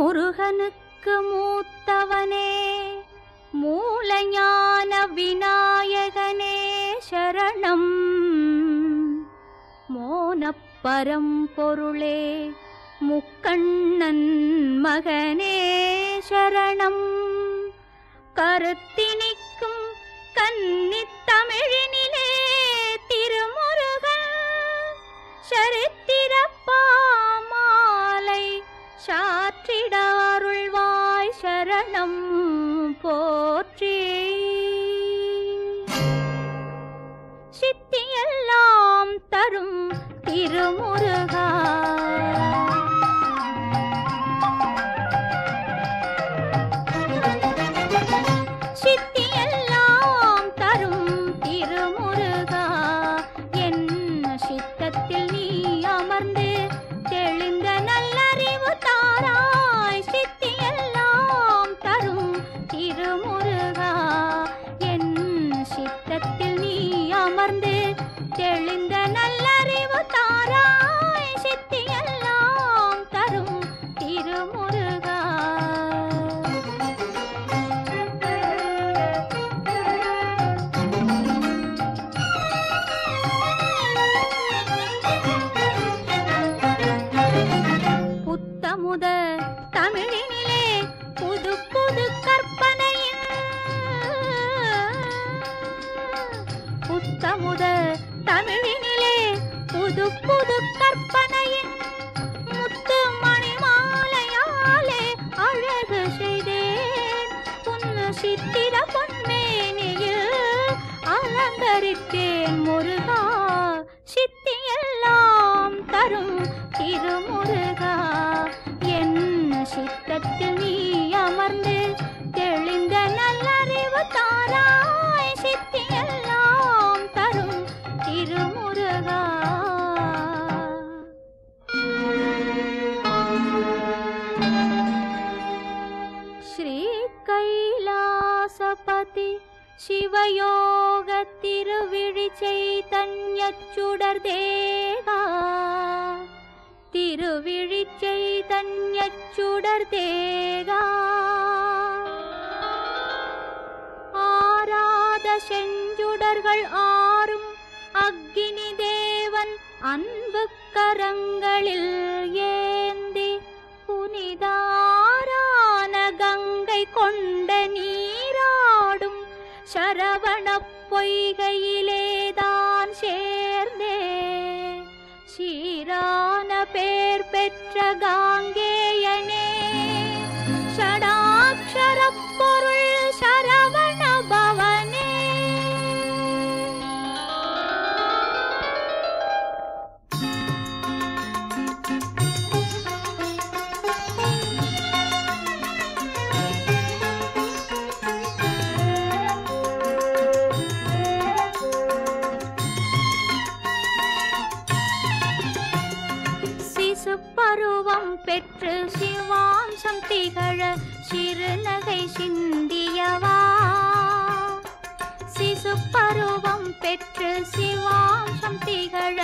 முருகனுக்கு மூத்தவனே மூலஞான விநாயகனே சரணம். மோனப்பரம்பொருளே முக்கண்ணன் மகனே சரணம். கருத்தினிக்கும் கன்னித்தமிழினிலே திருமுருகன் சரித்திரப்பாமாலை சா போற்றிட அருள்வாய் சரணம் போற்றி. சித்தியெல்லாம் தரும் திருமுருகா. அக்னி தேவன் அன்பு கரங்களில் ஏந்தி புனிதாரான கங்கை கொண்ட நீராடும் சரவண பொய்கையிலேதான் சேர்ந்தே. சீரான பேர் பெற்ற காங்கேயனே உலகம் திகழ சிறுநகை சிந்தியவா? சிசு பருவம் பெற்று சிவாம்சம் திகழ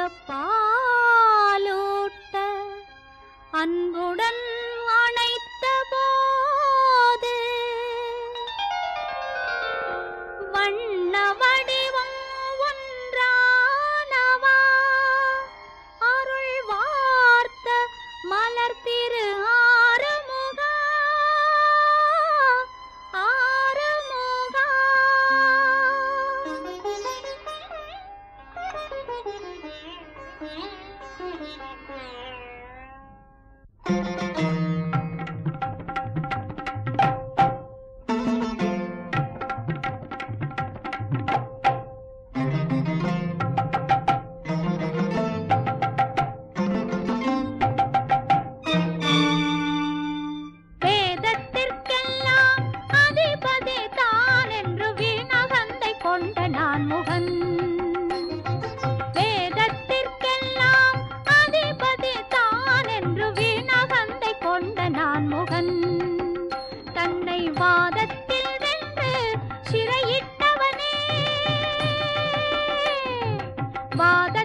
பாலூட்ட Mother.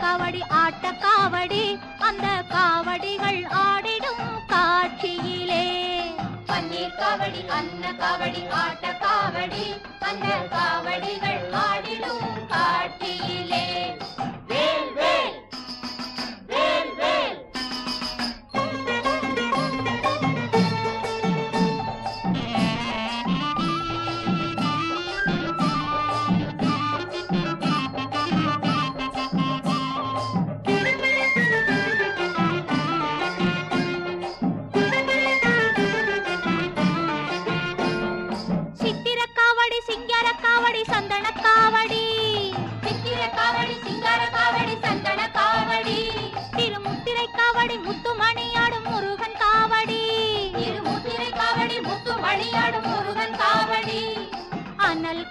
காவடி ஆட்ட காவடி அந்த காவடிகள் ஆடிடும் காட்சியிலே. பன்னீர் காவடி அன்ன காவடி ஆட்ட காவடி அந்த காவடிகள் ஆடிடும் காட்சியிலே. வேல் வேல்.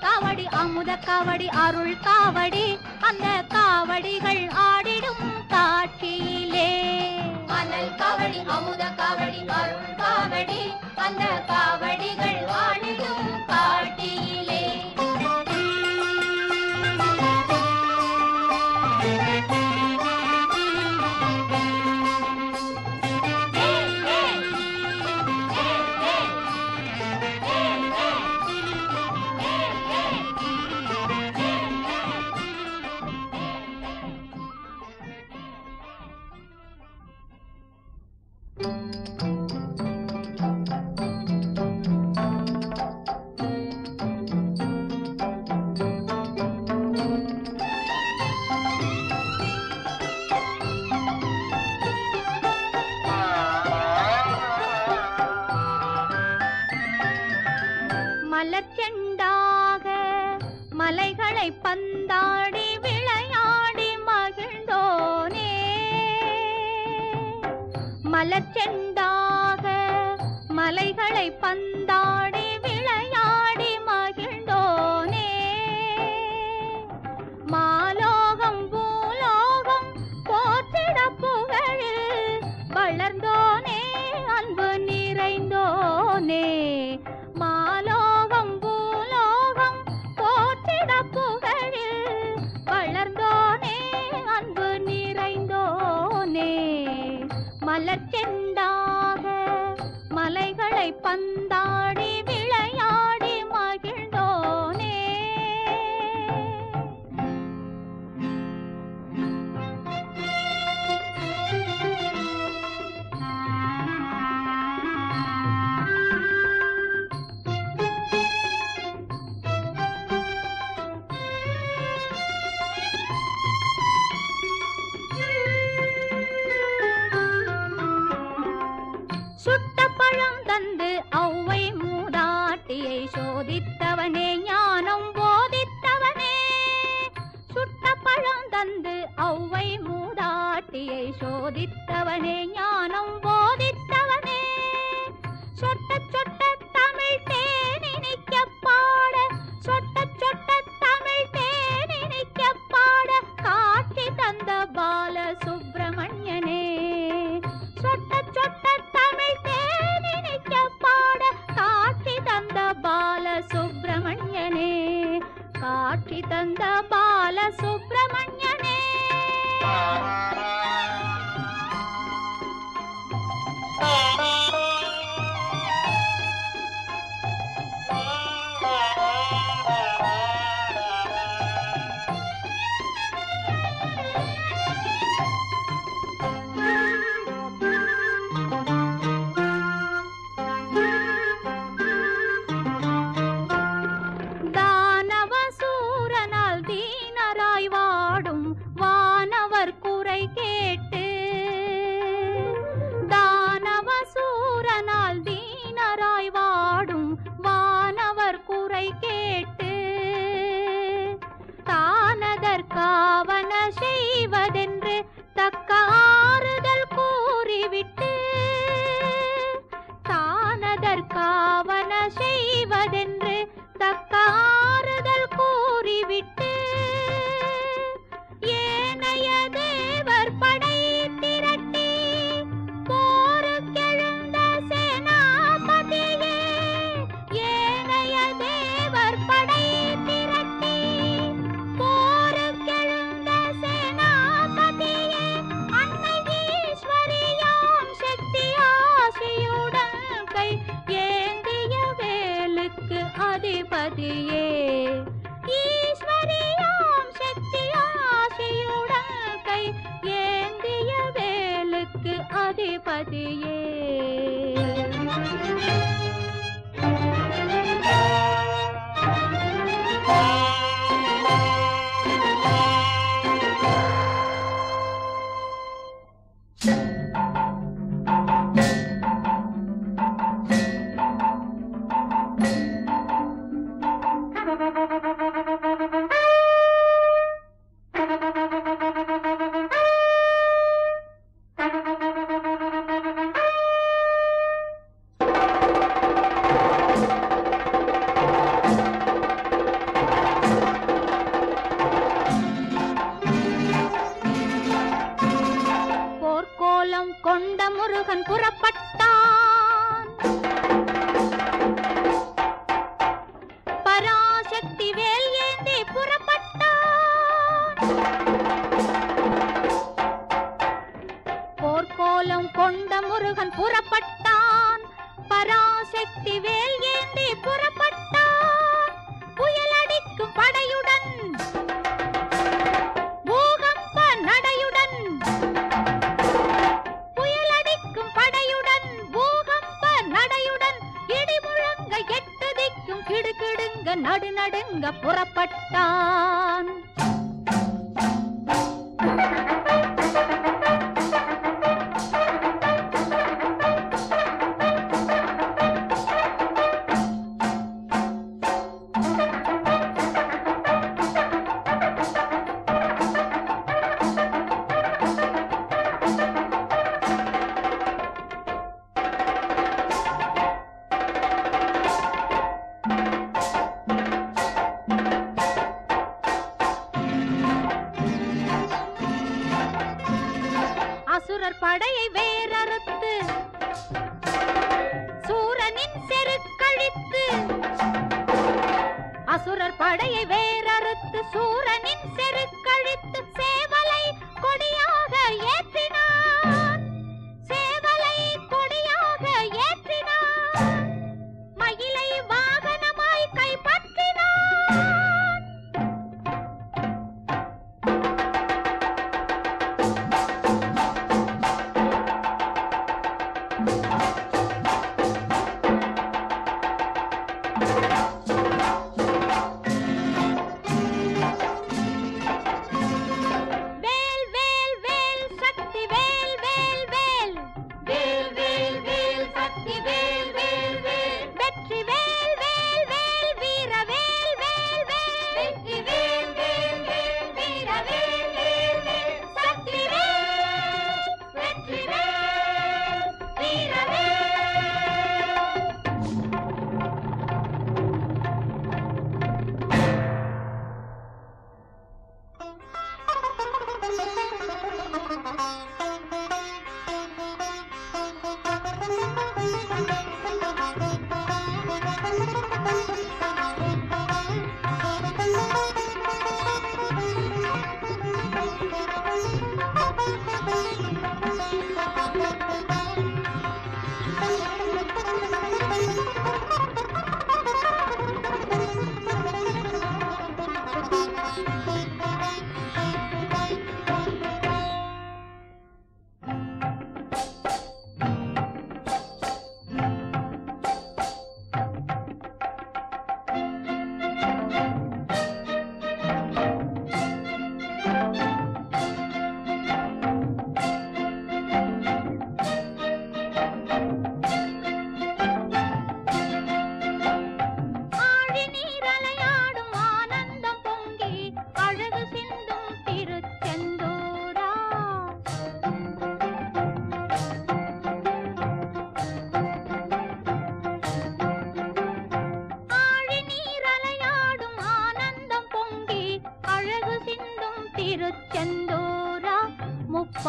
காவடி அமுத காவடி அருள் காவடி அந்த காவடிகள் ஆடிடும் காட்சியிலே. அனல் காவடி அமுத காவடி அருள் காவடி அந்த காவடிகள் ஆடிடும் காட்டியிலே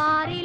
முப்பாரிலும்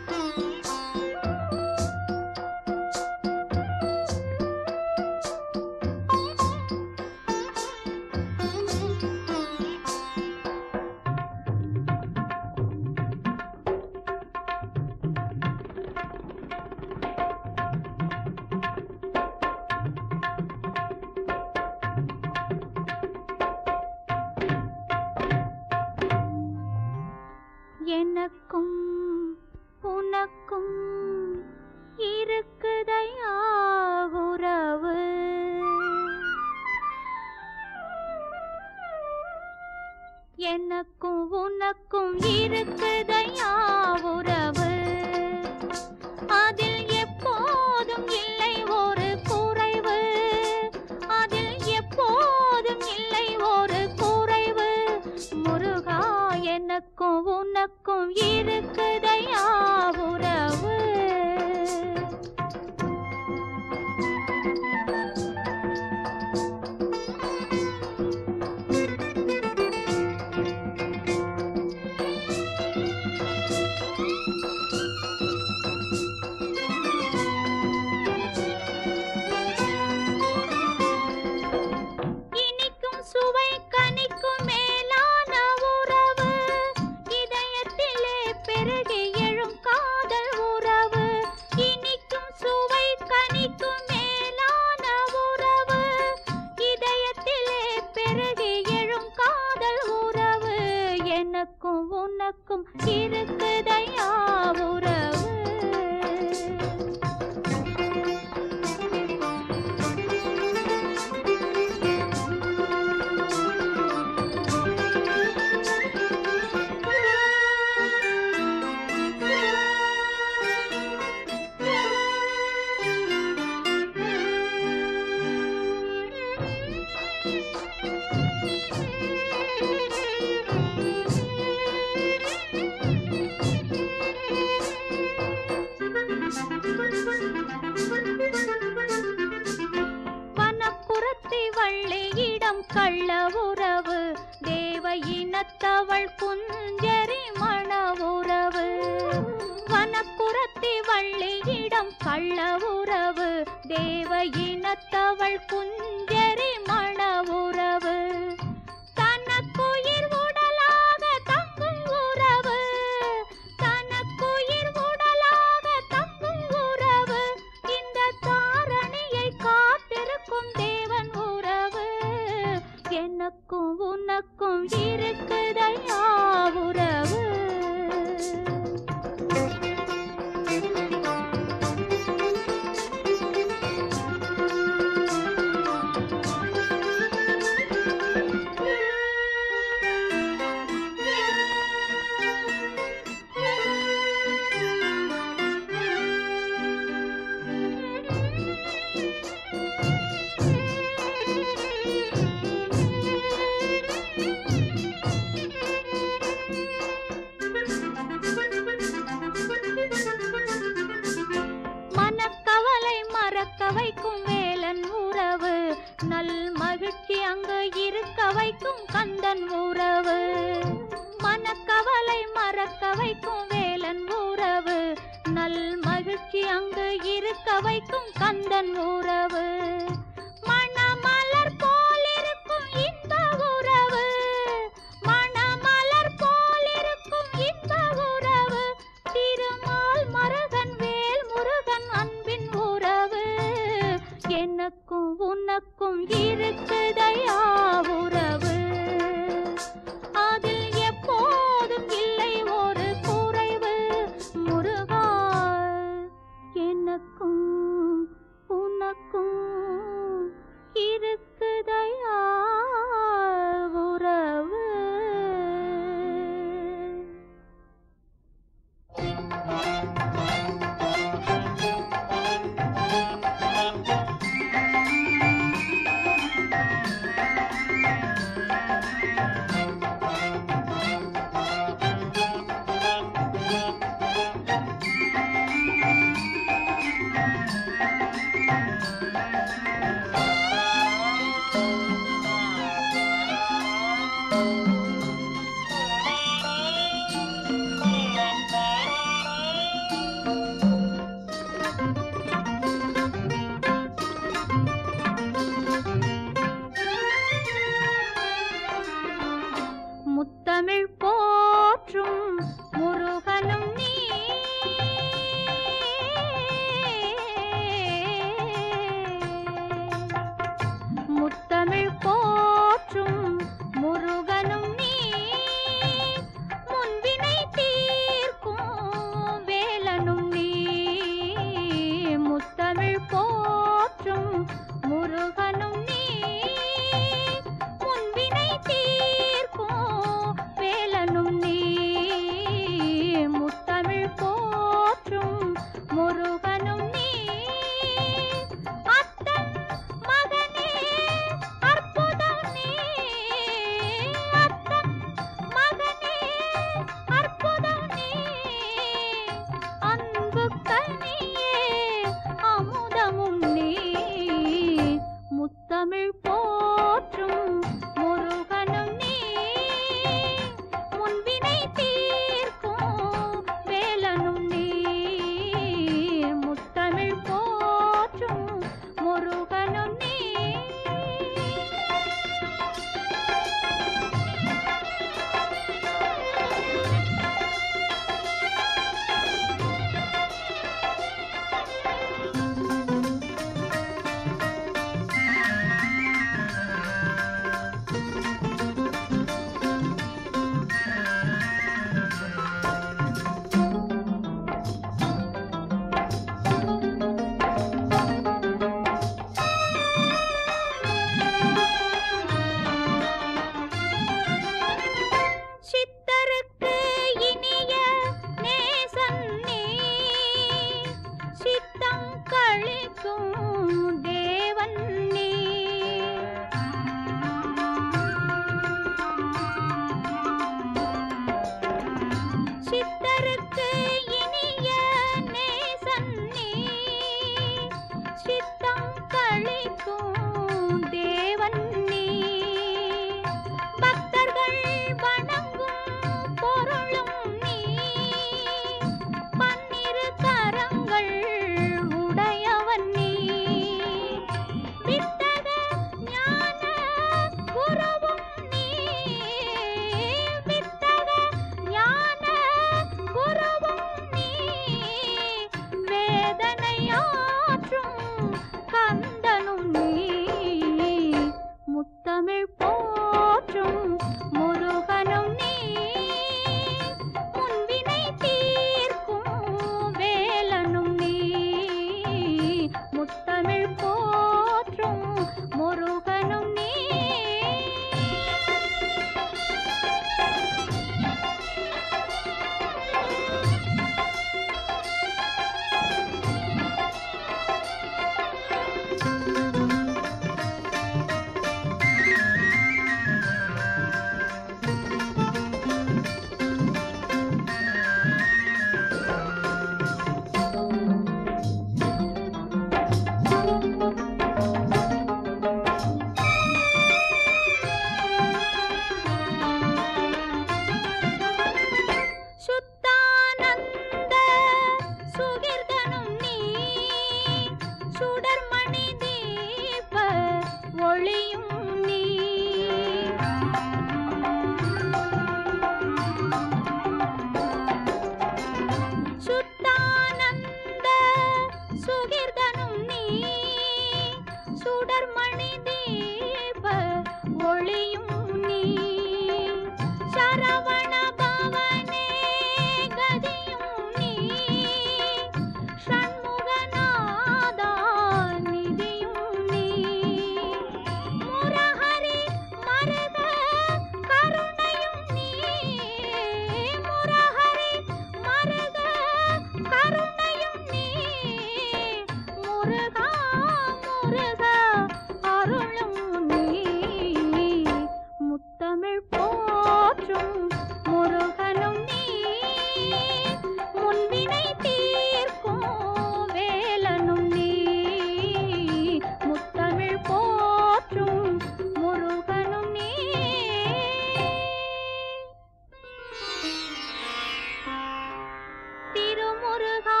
முருகா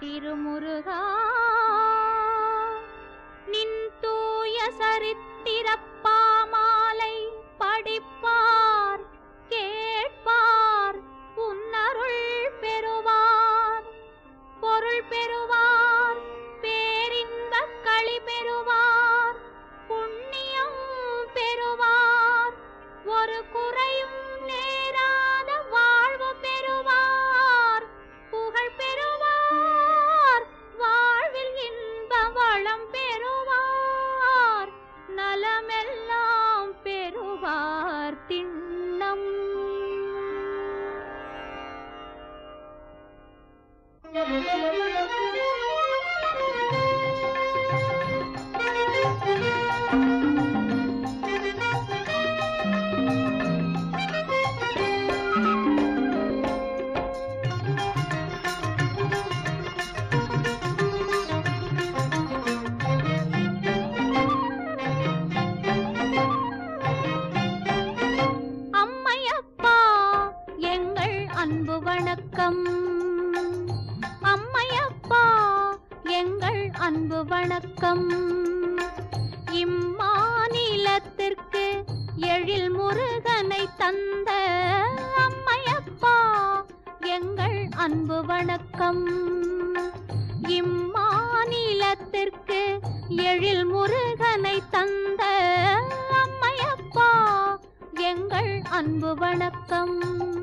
திருமுருகா. தந்த அம்மையப்பா எங்கள் அன்பு வணக்கம். இம்மாநிலத்திற்கு எழில் முருகனை தந்த அம்மையப்பா எங்கள் அன்பு வணக்கம்.